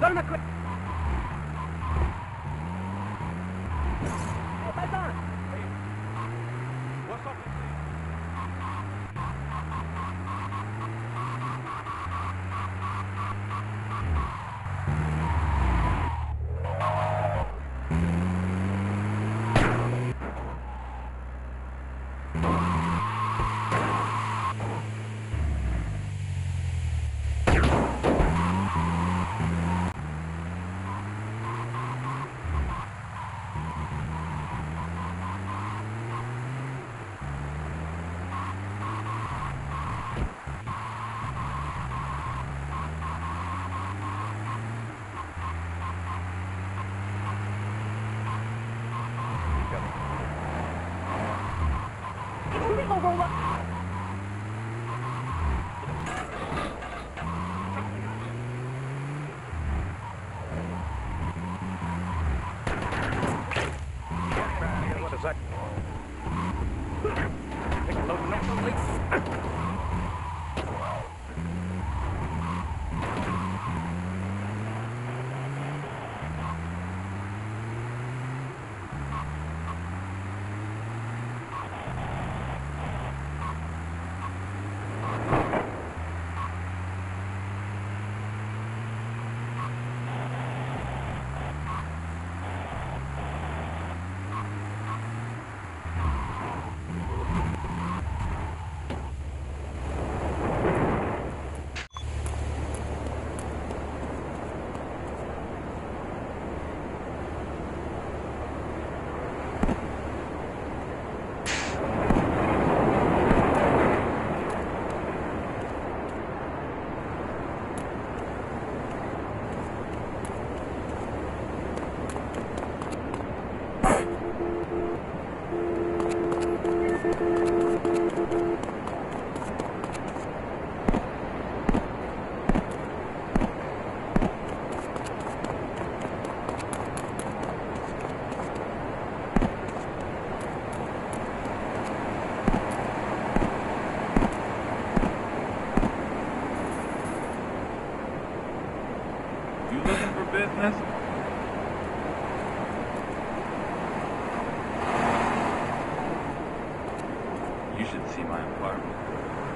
誰だ What is that? Take a load of business? You should see my apartment.